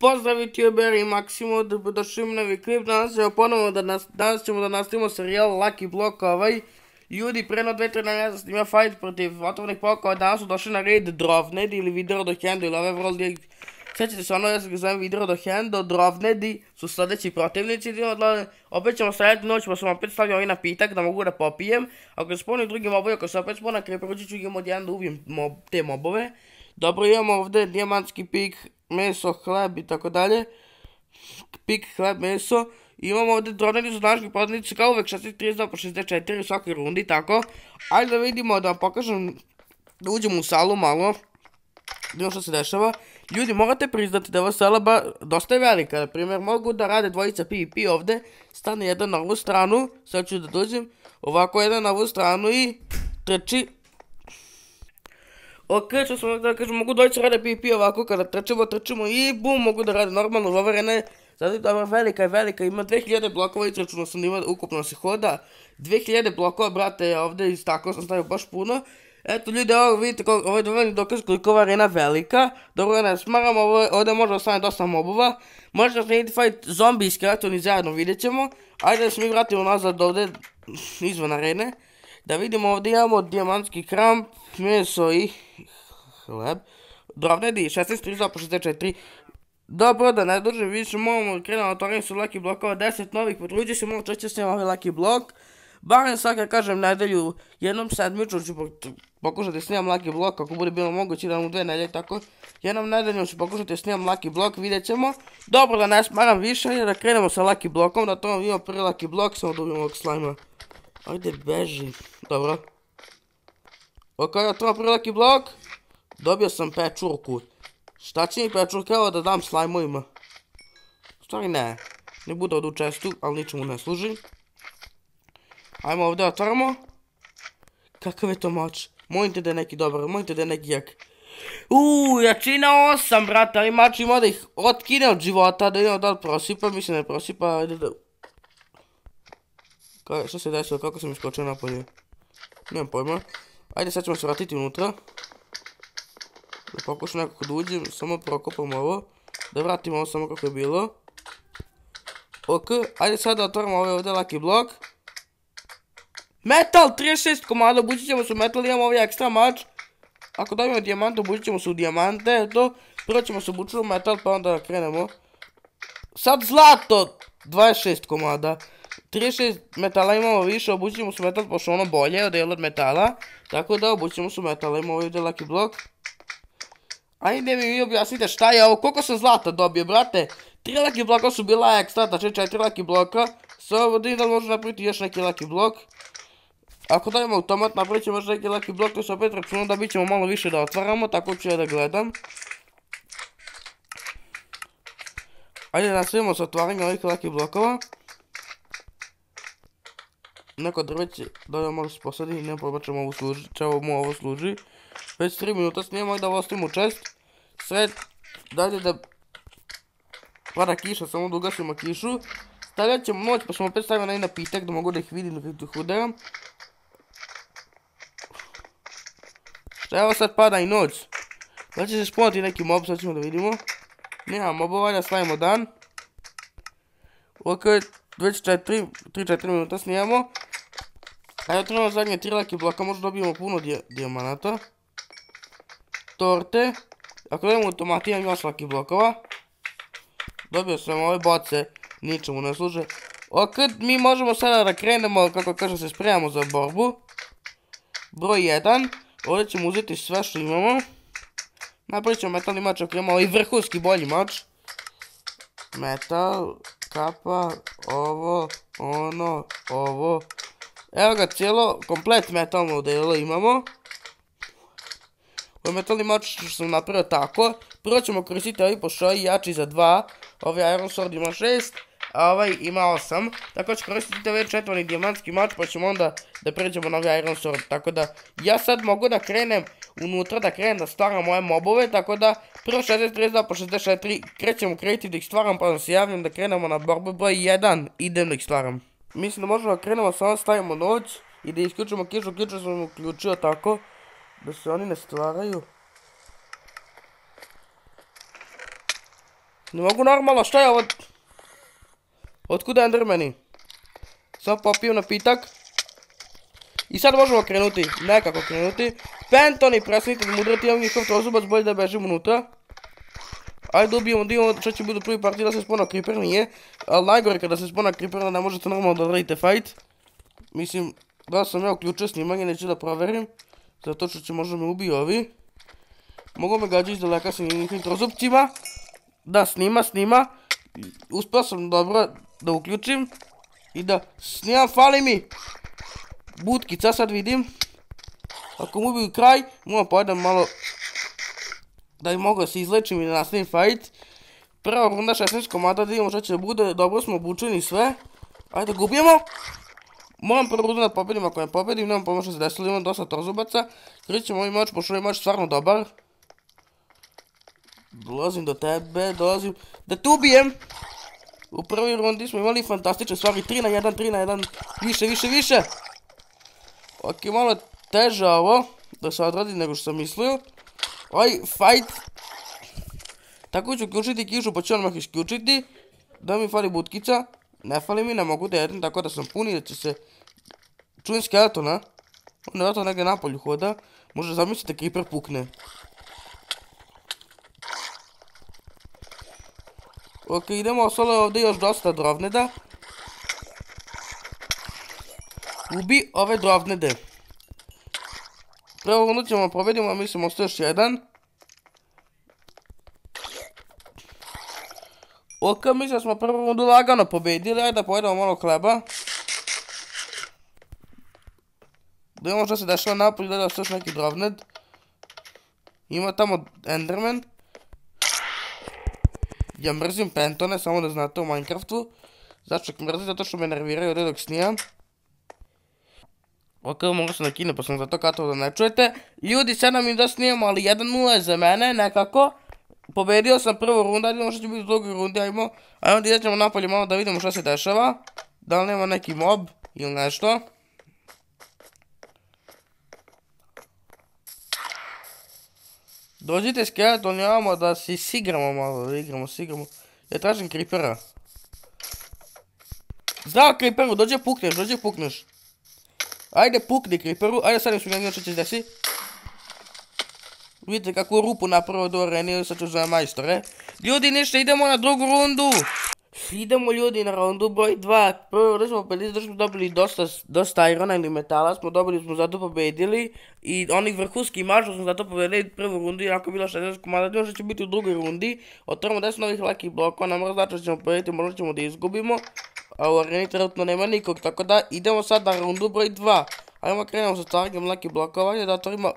Pozdrav youtuberi, Maksimo, došli u novi klip, danas ćemo ponovno da nas, danas ćemo da nastavimo serijal Lucky Block, ovaj, ljudi, pre jedno dve, tri dana ja sam fight protiv otvornih pokova, danas su došli na raid Drovned ili Video do Hendo ili ove World League, sjećate se ono, ja sam ga zovem Video do Hendo, Drovnedi su sljedeći protivnici, opet ćemo staviti noć, pa sam opet stavio ovaj napitak da mogu da popijem, ako se spomnim drugi mobovi, ako se opet spomnim Creeper, ću imam od jedan da ubijem te mobove, dobro, imamo ovdje dijamantski pik, meso, hleb i tako dalje. Pik, hleb, meso. Imamo ovdje drobneni su današnji podatnici kao uvek 632 po 64 u svakoj rundi, tako. Ajde da vidimo, da vam pokažem, da uđemo u salu malo. Vidimo što se dešava. Ljudi, morate priznati da ova sala dosta je velika. Na primjer, mogu da rade dvojica PvP ovdje. Stane jedan na ovu stranu. Sad ću da dođem. Ovako jedan na ovu stranu i trči Ok, što sam da kažem, mogu doći rade PP ovako, kada trčimo, trčimo i bum, mogu da rade normalno lovarene. Zato dobra velika je velika, ima 2000 blokova, izračuno sam ima ukupno se hoda. 2000 blokova, brate, ovdje tako sam stavio baš puno. Eto ljudi, ovo vidite, ovo je dovoljni dokaz koliko ova arena velika. Dobro, ne smaram, ovdje može ostane dosta mobova. Možda se neki fight zombijski, eto ni zajedno vidjet ćemo. Ajde da se mi vratimo nazad ovdje, izvan arene. Da vidimo ovdje imamo dijamantski kramp, meso i hleb. Drobne di, 16 po 64. Dobro, da ne dužem više, moramo na otvorenju su Lucky blokova, 10 novih, potruđi se malo češće snimam ovaj Lucky blok. Barem svaka, kažem, nedelju, jednom sedmiču ću pokušati snimam Lucky blok, ako bude bilo moguće da u dve nedelje, tako. Jednom nedeljom ću pokušati snimam Lucky blok, vidjet ćemo. Dobro, da ne smaram više, da krenemo sa Lucky blokom, da to imamo prvi Lucky blok, samo da ovog slajma. Ajde, beži. Dobro. Ok, otvorimo prvi Lucky blok. Dobio sam pečurku. Šta će mi pečurka? Evo da dam slajmovima. Stvari ne. Ne bude od čestu, ali ničemu ne služi. Ajmo ovdje otvaramo. Kakav je to moć? Mojite da je neki dobar, mojite da je neki jak. Uuu, jačina 8, brata, ali mač ima da ih otkine od života, da idemo da prosipa, mislim da ne prosipa, ajde da... Što se desilo, kako sam iskočio napolje? Nemam pojma. Ajde sad ćemo se vratiti unutra. Da pokušam nekako da uđem, samo prokopam ovo. Da vratim ovo samo kako je bilo. Ok, ajde sad da otvorimo ovaj ovdje lucky blok. Metal, 36 komada, obućit ćemo se u metal, imamo ovaj ekstra mač. Ako dobijemo dijamante, obućit ćemo se u dijamante, eto. Prvo ćemo se obučiti u metal, pa onda krenemo. Sad zlato, 26 komada. 36 metala imamo više, obućit ćemo se u metal, pošto ono bolje od od metala. Tako da obućit ćemo se u metal, imamo ovdje lucky blok. Ajde mi objasnite šta je ovo, koliko sam zlata dobio, brate? Tri lucky bloka su bila ekstra, znači četiri lucky bloka. Sve ovo da možemo napraviti još neki lucky blok. Ako dajemo automat, napravit ćemo još neki lucky blok, to se opet računam da bit ćemo malo više da otvaramo, tako ću ja da gledam. Ajde nastavimo sa otvaranjem ovih lucky blokova. Neko drveće, da li može se posadi, ne pojma čemu ovo služi, čemu mu ovo služi. Već 3 minuta snimamo i da ostavimo u čest. Sve, dalje da pada kiša, samo da ugasimo kišu. Stavljat ćemo noć, pa ćemo opet staviti na napitak da mogu da ih vidim dok ih udaram. Šta evo sad pada i noć. Će se spomati neki mob, sad ćemo da vidimo. Nema mobova, da stavimo dan. Ok, već 3-4 minuta snijamo. Ajde otvorimo zadnje 3 laki bloka, možda dobijemo puno dijamanata torte. Ako idemo automati imam još laki blokova. Dobio sam ove boce, ničemu ne služe. Ok, mi možemo sada da krenemo, kako kažem se spremamo za borbu. Broj 1. Ovdje ćemo uzeti sve što imamo. Napravit ćemo metalni mač ako imamo i vrhunski bolji mač. Metal, kapa, ovo, ono, ovo. Evo ga cijelo, komplet metalno delo imamo. Ovaj metalni mač što sam napravio tako. Prvo ćemo koristiti ovaj pošoj jači za 2. Ovaj Iron Sword ima 6. A ovaj ima 8. Tako ću koristiti ovaj četvrni dijamantski mač pa ćemo onda da pređemo na ovaj Iron Sword. Tako da ja sad mogu da krenem unutra da krenem da stvaram moje mobove. Tako da prvo 62 po 64 krećemo kreati da ih stvaram pa da se javljam da krenemo na borbu broj 1. Idem da ih stvaram. Mislim da možemo da krenemo samo stavimo noć i da isključimo kišu. Kišu sam uključio tako. Da se oni ne stvaraju. Ne mogu normalno, šta je ovo? Otkuda Endermani? Samo popijem napitak. I sad možemo krenuti, nekako krenuti. Pentoni, prestanite da mudrati, imam njihov trozubac, bolje da bežim unutra. Ajde ubijemo da imamo što će biti prvi partij da se spona creeper, nije. Ali najgore kada se spona creeper ne možete normalno da odradite fight. Mislim, da sam ja uključio snimanje, neću da proverim. Zato što će možda me ubiju ovi. Mogu me gađati iz daleka sa njihovim trozupcima. Da, snima, snima. Uspio sam dobro da uključim. I da snimam, fali mi. Butkica sad vidim. Ako mu ubiju kraj, moram pojedem malo da bi mogao se izlečim i da nastavim fight. Prva runda 16 komada da vidimo što će bude, dobro smo obučeni sve. Ajde gubimo. Moram prvu rundu da pobedim, ako ne pobedim, nemam pojma što se desilo, imam dosta trozubaca. Krećemo ovaj mač, pošto mač stvarno dobar. Dolazim do tebe, dolazim, da te ubijem! U prvoj rundi smo imali fantastične stvari, 3 na 1, 3 na 1, više, više, više! Ok, malo teže ovo, da se odradi nego što sam mislio. Ovaj fight, tako ću uključiti kišu, pa ću odmah isključiti. Da mi fali butkica. Ne fali mi, ne mogu da jedem, tako da sam puni da će se... Čujem skeletona. On nevjerojatno negdje napolju hoda. Može zamislite creeper pukne. Ok, idemo, ostalo je ovdje još dosta drovneda. Ubi ove drovnede. Prvo ono ćemo povedimo, a mislim ostaje još jedan. Ok, mislim da smo prvo rundu lagano pobedili, ajde da pojedemo malo kleba. Da imamo što se dešava napolje, da se još neki drovned. Ima tamo Enderman. Ja mrzim pentone, samo da znate u Minecraftu. Začek mrzim zato što me nerviraju ovdje dok snijam. Ok, mogu se nakine pa sam zato katao da ne čujete. Ljudi, sad nam i da snijemo, ali 1-0 je za mene, nekako. Pobedio sam prvu rundu, ajde što će biti u drugoj rundi, ajmo. Ajmo onda idemo napolje malo da vidimo što se dešava. Da li nema neki mob ili nešto. Dođite skeleton, imamo da si sigramo malo, da igramo, sigramo. Ja tražim creepera. Zdravo creeperu, dođe pukneš, dođe pukneš. Ajde pukni creeperu, ajde sad nešto gledam što će desi. Vidite kakvu rupu napravo do arene, sad ću zove majstore. Ljudi, ništa, idemo na drugu rundu. Idemo ljudi na rundu broj 2. Prvo da smo pobedili, da smo dobili dosta, dosta irona ili metala, smo dobili, smo zato pobedili. I onih vrhunskih maža smo zato pobedili prvu rundu, iako bilo 60 komada, što će biti u drugoj rundi. Otvorimo 10 novih lucky blokova, ne mora znači ćemo pobediti, možda ćemo da izgubimo. A u areni trenutno nema nikog, tako da idemo sad na rundu broj 2. Ajmo krenemo sa stvaranjem lucky blokova, da otvorimo...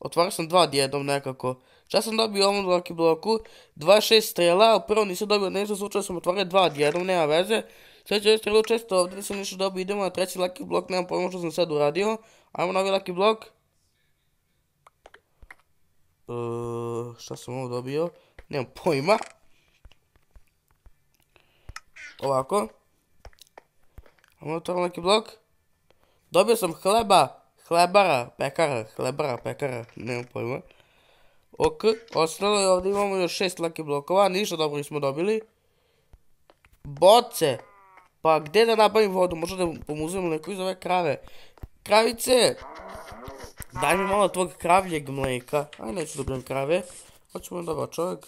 Otvorio sam dva djedom nekako. Šta sam dobio ovom lucky bloku? 26 strela, u prvom nisam dobio nešto slučaju sam otvorio dva djedom, nema veze. Sve će strelu često ovdje nisam ništa dobio, idemo na treći lucky blok, nemam pojma što sam sad uradio. Ajmo novi lucky blok. Uh, šta sam ovo dobio? Nemam pojma. Ovako. Ajmo otvorim lucky blok. Dobio sam hleba. Hlebara, pekara, hlebara, pekara, nemam pojma. Ok, ostalo je ovdje imamo još šest lucky blokova, ništa dobro nismo dobili. Boce! Pa gdje da nabavim vodu, možda da pomuzujemo neko iz ove krave. Kravice! Daj mi malo tvog kravljeg mleka. Aj, neću da krave. Hoćemo dobar čovjek.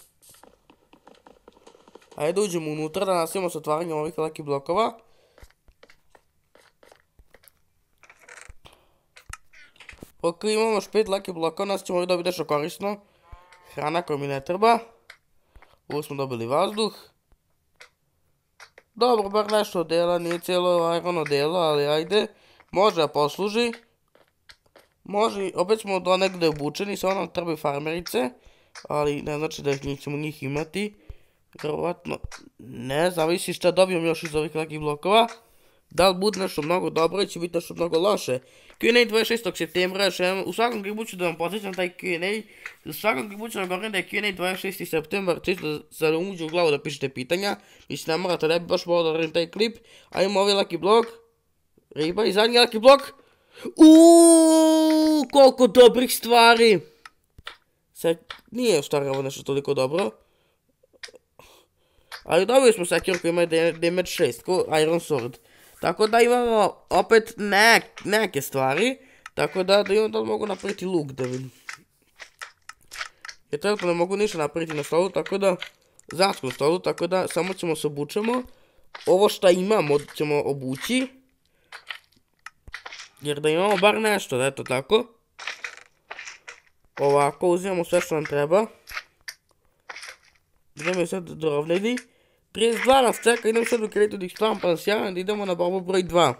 Ajde uđemo unutra da nastavimo s otvaranjem ovih lucky blokova. Ok, imamo još 5 lucky bloka, nas ćemo dobiti nešto korisno. Hrana koja mi ne treba. Ovo smo dobili vazduh. Dobro, bar nešto dela, nije cijelo iron delo, ali ajde. Može da posluži. Može, opet smo do negde obučeni, samo nam trebaju farmerice. Ali ne znači da ćemo njih imati. Vjerovatno, ne, zavisi šta dobijem još iz ovih lakih blokova. Da li bude nešto mnogo dobro ili će biti nešto mnogo loše. Q&A 26. septembra, u svakom klipu ću da vam posjećam taj Q&A. U svakom klipu ću da vam govorim da je Q&A 26. septembar, čisto da vam uđe u glavu da pišete pitanja. Mislim, ne morate, ne bi baš morao da radim taj klip. A imamo ovaj lucky blok. Riba i zadnji lucky blok. Uuuu, koliko dobrih stvari. Sad, nije ovo nešto toliko dobro. Ali dobili smo sekiru koji ima damage 6, ko Iron Sword. Tako da imamo opet neke stvari. Tako da, da imam da mogu napraviti luk da vidim. Jer trenutno ne mogu ništa napraviti na stolu, tako da... Zasku stolu, tako da samo ćemo se obučemo. Ovo šta imamo ćemo obući. Jer da imamo bar nešto, da eto tako. Ovako, uzimamo sve što nam treba. Idemo sad drovljeni. 32 nas čeka, idemo sad u kretu da ih štampa sjajan, da idemo na borbu broj 2.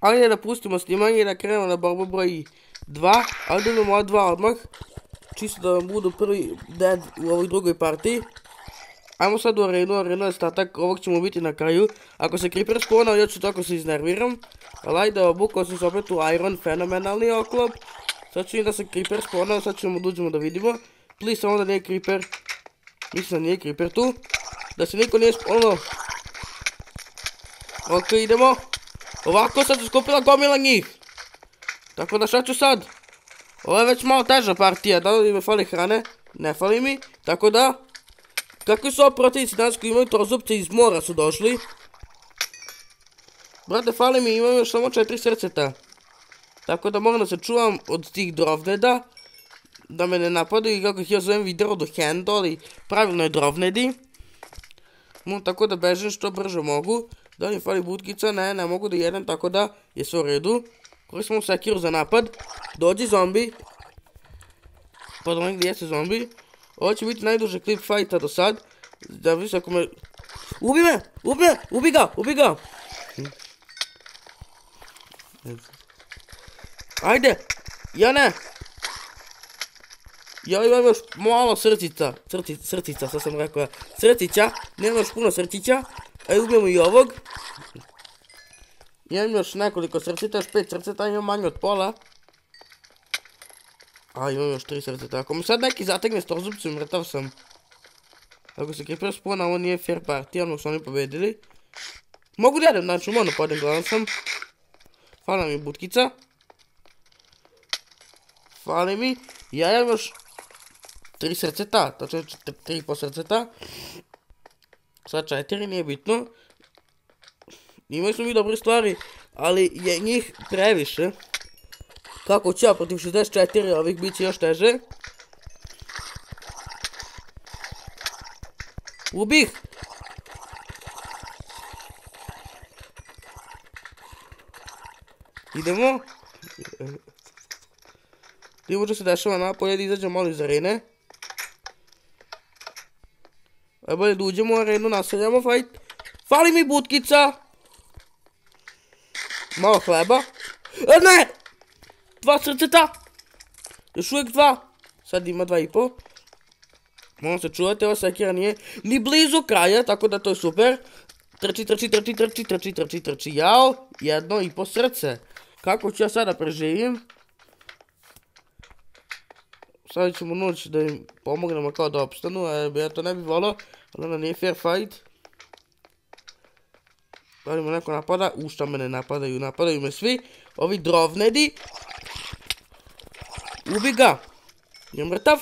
Ali da pustimo snimanje i da krenemo na borbu broj 2, ali da idemo od 2 odmah. Čisto da vam budu prvi dead u ovoj drugoj partiji. Ajmo sad u arenu, arenu je statak, ovog ćemo biti na kraju. Ako se creeper spawnao, ja ću tako se iznerviram. Ali ajde, obukao sam se opet u iron, fenomenalni oklop. Sad ću da se creeper spawnao, sad ćemo da uđemo da vidimo. Please, samo da nije creeper. Mislim da nije creeper tu. Da se niko nije spawnao. Ok, idemo. Ovako sad se skupila gomila njih. Tako da šta ću sad? Ovo je već malo teža partija, da li me fali hrane? Ne fali mi, tako da... Kakvi su ovo protivnici danas koji imaju trozupce iz mora su došli? Brate, fali mi, imam još samo četiri srceta. Tako da moram da se čuvam od tih drovneda. Da me ne napadaju, kako ih ja zovem video do handle, pravilno je drovnedi. Moram tako da bežem što brže mogu. Da mi fali butkica, ne, ne mogu da jedem, tako da je sve u redu. Koristimo sekiru za napad. Dođi zombi. Pardon, gdje jeste zombi. Ovo će biti najduže klip fajta do sad. Da vidiš ako me... Ubi me! Ubi me! Ubi ga! Ubi ga! Ajde! Ja ne! Ja imam još malo srcica. srcica, sad sam rekao. Srcića. Nemam još puno srcića. Ajde ubijemo i ovog. Imam još nekoliko srcita, još pet srcita, imam manje od pola. A imam još tri srcita. Ako mi sad neki zategne s trozupcem, mrtav sam. Ako se Creeper spona, ovo nije fair partija, ono su oni pobedili. Mogu da jedem, znači umano podem, gledam sam. Fala mi butkica. Fali mi. Ja imam još tri srceta, točno tri po srceta. Sad četiri, nije bitno. Imali smo mi dobre stvari, ali je njih previše. Kako ću ja protiv 64 ovih bit će još teže. Ubih! Idemo. Ti može se dešava napolje da izađemo malo iz arene. Ajde bolje da uđemo u arenu, nastavljamo fight. Fali mi butkica! Malo hleba. E, ne! Dva srceta! Još uvijek dva. Sad ima dva i po. Moram se čuvati, ova sekira nije ni blizu kraja, tako da to je super. Trči, trči, trči, trči, trči, trči, trči, jao. Jedno i po srce. Kako ću ja sada preživim? Sad ćemo noć da im pomognemo kao da opstanu, a ja to ne bi volao, onda nije fair fight. Da li neko napada? U šta me ne napadaju? Napadaju me svi. Ovi drovnedi. Ubi ga. Je mrtav.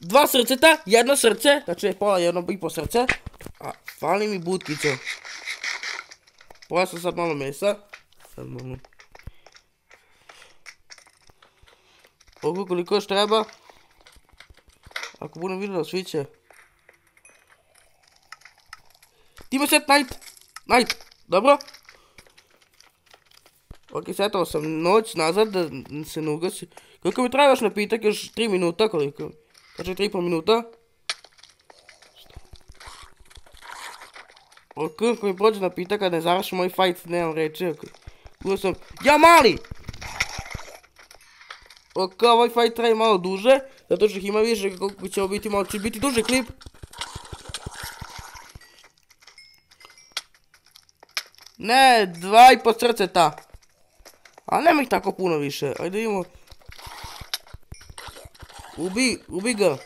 Dva srceta, jedno srce, znači pola jedno i po srce. A, fali mi butkice. Pola sam sad malo mesa. Sad malo. Ovo koliko još treba. Ako budem vidjela svi će. Ti me set night. Night. Dobro. Ok, setao sam noć nazad da se ne ugasi. Koliko mi treba još napitak? Još 3 minuta koliko? Znači 3,5 minuta. Ok, ako mi prođe napitak kad ne završi moj fight, nemam reći. Ok. sam... Ja mali! Ok, ovaj fight traje malo duže. Zato što ih ima više kako će ovo biti malo će biti duži klip. Ne, dva i po srceta. A nema ih tako puno više. Ajde imamo. Ubi, ubi ga.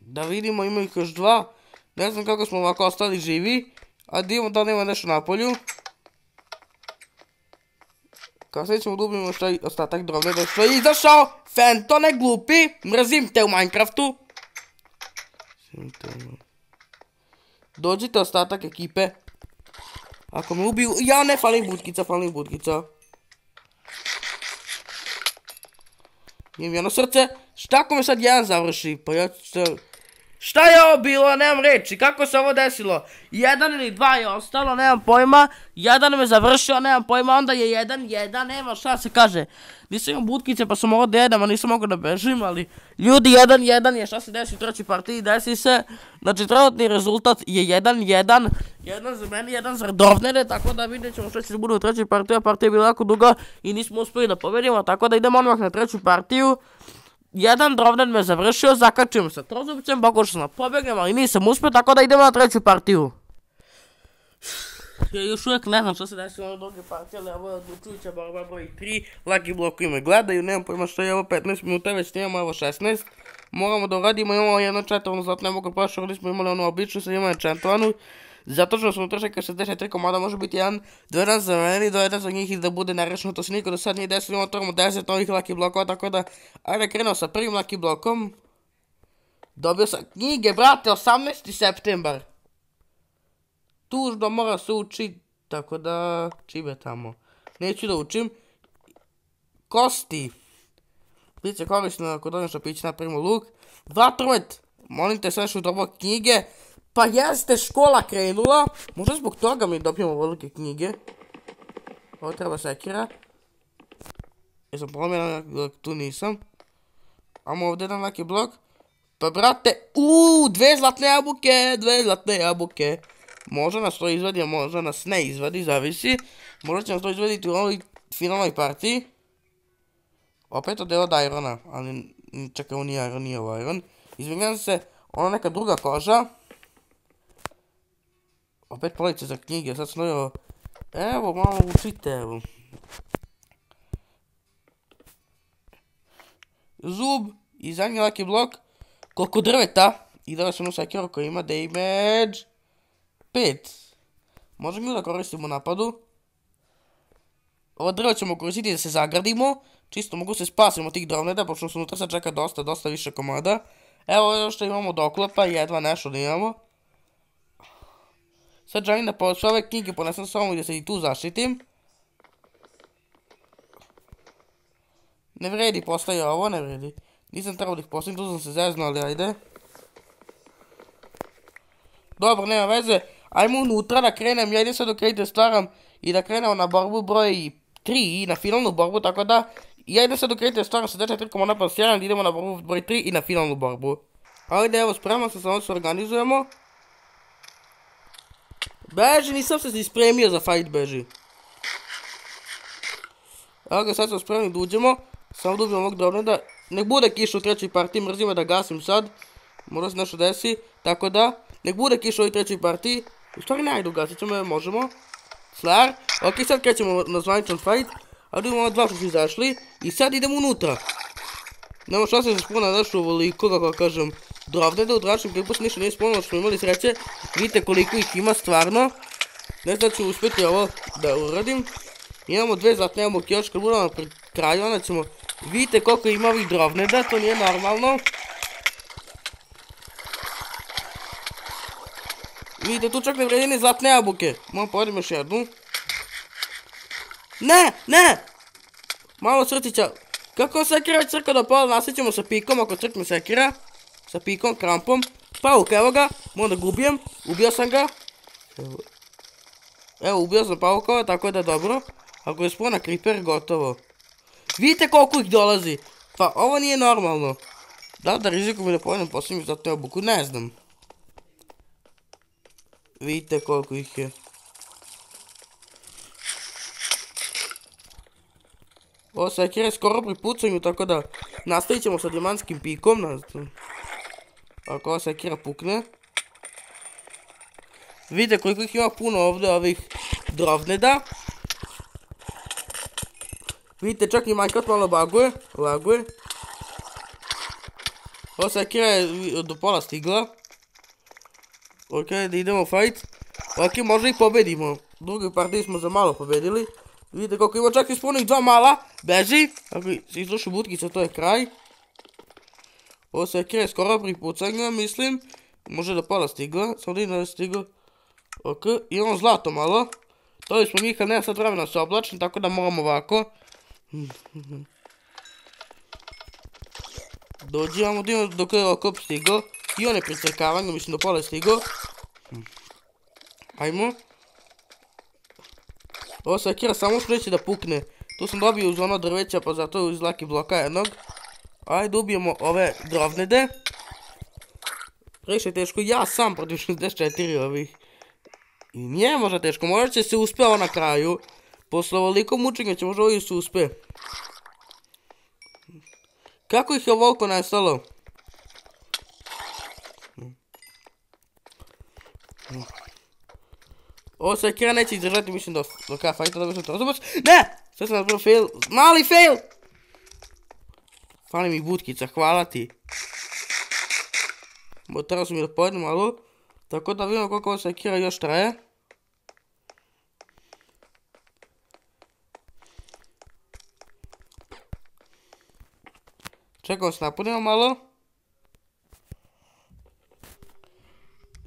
Da vidimo, ima ih još dva. Ne znam kako smo ovako ostali živi. A da da nema nešto na polju. Kasnije ćemo da ubijemo što je ostatak drobne što je izašao. Fentone glupi, mrzim te u Minecraftu. Dođite ostatak ekipe. Ako me ubiju, ja ne falim budkica, falim budkica. Imam jedno srce, šta ako me sad jedan završi? Pa ja ću se... Šta je ovo bilo? Nemam reći. Kako se ovo desilo? Jedan ili dva je ostalo, nemam pojma. Jedan me završio, nemam pojma. Onda je jedan, jedan, nema šta se kaže. Nisam imao budkice pa sam mogao da jedem, a nisam mogao da bežim, ali... Ljudi, jedan, jedan je šta se desi u trećoj partiji, desi se. Znači, trenutni rezultat je jedan, jedan. Jedan za meni, jedan za Redovnene, tako da vidjet ćemo što će se bude u trećoj partiji. A partija je bila jako duga i nismo uspjeli da pobedimo, tako da idemo odmah na treću partiju jedan drovnen me završio, zakačujem sa trozubcem, pokušao sam pobegnem, ali nisam uspio, tako da idemo na treću partiju. Ja još uvijek ne znam što se desilo na druge partije, ali ovo je odlučujuća borba broj 3. Lucky Block me gledaju, nemam pojma što je ovo 15 minuta, već snimamo evo 16. Moramo da uradimo, imamo jedno četvrno, zato ne mogu prošlo, smo imali onu običnu, sad imamo četvrnu. Zato što smo utrošili 63 komada, može biti jedan, do jedan za meni, do jedan za njih i da bude nerešeno, to se do sad nije desilo, imamo 10 novih lucky blokova, tako da, ajde krenuo sa prvim lucky blokom. Dobio sam knjige, brate, 18. septembar. Tužno mora se uči, tako da, čibe tamo. Neću da učim. Kosti. Biće korisno ako dođem šapić napravimo luk. Vatromet. Molim te sve što knjige. Pa jeste škola krenula. Možda zbog toga mi dobijemo velike knjige. Ovo treba sekira. Jesam promjena, tu nisam. Amo ovdje jedan laki blok. Pa brate, uuu, dve zlatne jabuke, dve zlatne jabuke. Možda nas to izvadi, a možda nas ne izvadi, zavisi. Možda će nas to izvaditi u ovoj finalnoj partiji. Opet od od Irona, ali čekaj, ovo nije Iron, nije ovo Iron. Izvinjam se, ona neka druga koža. Opet police za knjige, sad sam dojel... Evo, malo učite, evo. Zub i zadnji laki blok. Koliko drveta. I da sam u sekiru koji ima damage. 5. Možemo da koristimo u napadu. Ovo drvo ćemo koristiti da se zagradimo. Čisto mogu se spasimo tih drvneda, pošto se unutra sad čeka dosta, dosta više komada. Evo što imamo doklepa, jedva nešto da imamo. Sad želim da po ove knjige ponesem s i da se i tu zaštitim. Ne vredi, postaje ovo, ne vredi. Nisam trebao da ih postavim, tu sam se zeznuo, ali ajde. Dobro, nema veze. Ajmo unutra da krenem, ja idem sad do da stvaram i da krenemo na borbu broj 3 i na finalnu borbu, tako da ja idem sad do da stvaram sa 4 komanda plus 1 idemo na borbu broj 3 i na finalnu borbu. Ajde, evo, spremno se, samo se organizujemo. Beži, nisam se spremio za fight, beži. Evo ga, sad smo spremni da uđemo. Samo da ovog Nek bude kiša u trećoj partiji, mrzimo da gasim sad. Možda se nešto desi. Tako da, nek bude kiša u ovoj trećoj partiji. U stvari najdu gasit ćemo, možemo. Slar. Ok, sad krećemo na zvaničan fight. A da imamo dva što su izašli. I sad idemo unutra. Šanse da se spuna nešto ovoliko, kako kažem, drovne da u se ništa nije što smo imali sreće. Vidite koliko ih ima stvarno. Ne znam da ću uspjeti ovo da uradim. Imamo dve zlatne jabuke još kad budemo pred kraju, onda ćemo... Vidite koliko ima ovih da to nije normalno. Vidite, tu čak ne vredi zlatne jabuke. Moram povedem još jednu. Ne, ne! Malo srcića. Kako sekira crka do pola, nasjećemo sa pikom ako crkne sekira. Sa pikom, krampom. Pauk, evo ga. Moram da gubijem. Ubio sam ga. Evo, ubio sam paukova, tako da dobro. Ako je spona creeper, gotovo. Vidite koliko ih dolazi. Pa, ovo nije normalno. Da da rizikujem da pojedem posljednju za te obuku, ne znam. Vidite koliko ih je. Ovo sekire skoro pri pucanju, tako da nastavit ćemo sa diamantskim pikom. Ova sekira pukne. Vidite koliko ih ima puno ovdje ovih drovneda. Vidite, čak i Minecraft malo baguje. Laguje. Ova sekira je do pola stigla. Ok, da idemo fight. Ok, možda i pobedimo. Drugi partiji smo za malo pobedili. Vidite kako ima čak ispunih dva mala. Beži. Ako si izlušao butkica, to je kraj. Ovo se je skoro pri pucanju, mislim. Može da pola stigla. Samo da je stigla. Ok, imamo zlato malo. To smo mi kad nema sad vremena se oblačni, tako da moramo ovako. Dođi, imamo da dok je okop stigo. I on je pri crkavanju, mislim do pola je stigo. Ajmo. Ovo sekira samo što neće da pukne. Tu sam dobio uz ono drveća pa zato iz laki bloka jednog. Ajde ubijemo ove drobnede. Previše teško, ja sam protiv 64 ovih. I nije možda teško, možda će se uspjeva na kraju. Posle ovoliko mučenja će možda ovdje se uspe. Kako ih je ovoliko nestalo? Ovo se kira neće izdržati, mislim, do, fajta, da bi to. Ne! Sve sam nazbrao fail. Mali fail! Fali mi butkica, hvala ti. Trebao sam mi da pojedem malo. Tako da vidimo koliko ovo sekira još traje. Čekamo se napunimo malo.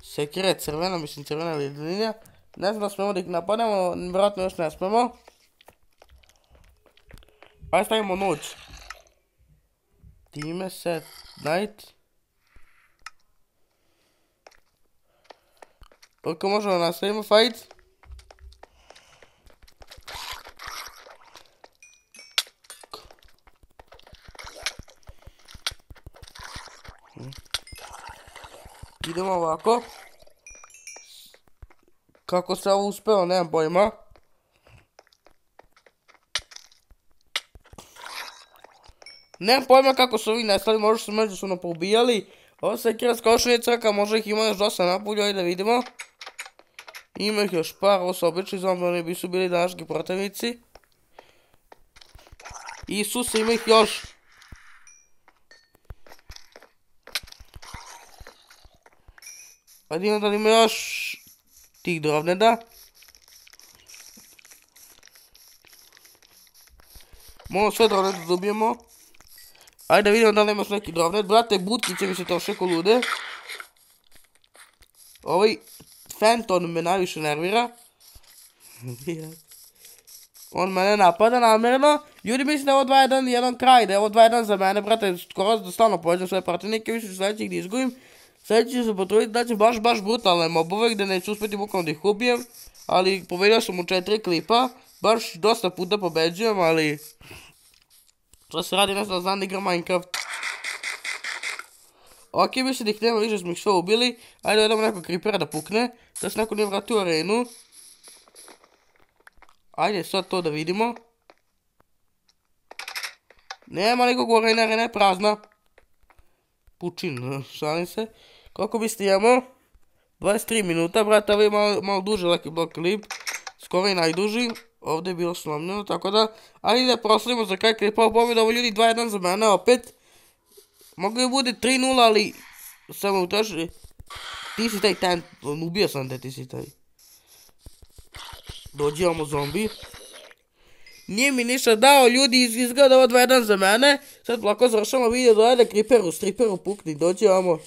Sekira je crvena, mislim crvena linija. Ne znam da smemo da ih vjerojatno još ne smemo. Ajde stavimo noć. Time set night. Ok, možemo nastavimo fight. Idemo ovako. Kako se ovo uspeo, nemam pojma. Nemam pojma kako su ovi nestali, možda su međusobno poubijali. Ovo se kira skošanje crka, možda ih ima još dosta napulja, ajde da vidimo. Ima ih još par, ovo su obični zombi, oni bi su bili današnji protivnici. Isuse, ima ih još. Ima da ima još tih drobneda. Moramo sve drobnede da dobijemo. Ajde da vidimo da li imaš neki drobnet. Brate, butkice mi se troše ko lude. Ovaj Fenton me najviše nervira. On mene napada namjerno. Ljudi mislim da je ovo 2-1 jedan kraj, da je ovo 2-1 za mene, brate, skoro da stalno pođem svoje protivnike, mislim sljedećih da izgubim. Sljedeći ću se potruditi da će baš, baš brutalne mobove gdje neću uspjeti bukvalno da ih ubijem. Ali povedio sam u četiri klipa. Baš dosta puta pobeđujem, ali... Što se radi, ne znam, znam da igram Minecraft. Ok, mislim da ih nema više, smo ih sve ubili. Ajde, idemo nekog creepera da pukne. Da se neko nije vrati u arenu. Ajde, sad to da vidimo. Nema nikog u arena, arena je prazna. Pučin, šalim se. Koliko biste imamo? 23 minuta, brate, ovo je malo, malo duže laki blok klip. Skoro i najduži. Ovdje je bilo slomljeno, tako da... Ajde da proslavimo za kraj klipa, ovo ljudi 2-1 za mene opet. Mogu je bude 3-0, ali... Samo utošli. Ti si taj tent, ubio sam te, ti si taj. Dođi, imamo zombi. Nije mi ništa dao, ljudi izgleda ovo 2-1 za mene. Sad lako završamo video, dojede kriperu, striperu pukni, dođi, imamo.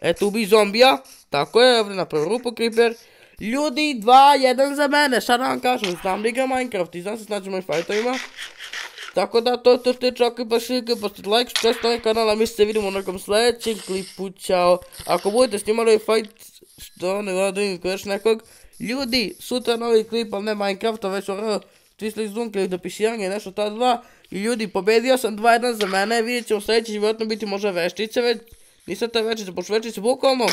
Eto, ubi zombija. Tako je, ovdje na prvu rupu creeper. Ljudi, 2-1 za mene, šta da vam kažem, znam igram Minecraft i znam se snađemo i fajtovima. Tako da, to je to što je čakaj postavite like, često ovaj kanal, a mi se vidimo u nekom sljedećem klipu, čao. Ako budete snimali ovaj fight, što ne radim još nekog, ljudi, sutra novi klip, ali ne Minecrafta, već ono, stisli zunke do pisiranje, nešto ta dva. I ljudi, pobedio sam 2-1 za mene, vidjet ćemo sljedeći životno biti možda veštice već. Nisam taj večice, pošto večice bukvalno...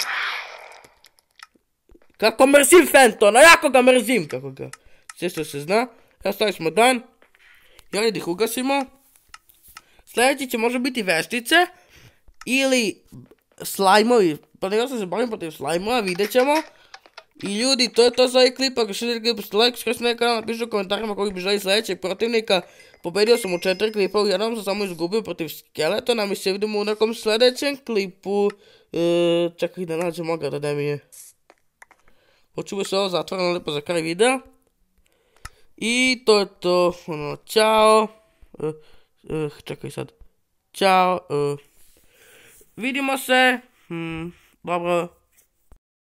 Kako mrzim Fentona, jako ga mrzim, kako ga. Sve što se zna. Evo stavili smo dan. Da ih ugasimo. Sljedeći će možda biti veštice. Ili slajmovi. Pa ne sam se bavim protiv slajmova, vidjet ćemo. I ljudi, to je to za ovaj klip, ako želite klip, like, skrećete na kanal, napišite u komentarima koji bi želi sljedećeg protivnika. Pobedio sam u četiri klipa, u jednom sam samo izgubio protiv skeletona, mi se vidimo u nekom sljedećem klipu. E, čekaj da nađem oga da mi je. Hoćemo se ovo zatvoreno lepo za kraj videa. I to je to, ono, čao. Uh, čekaj sad. Ćao. Uh, vidimo se. Hmm, dobro.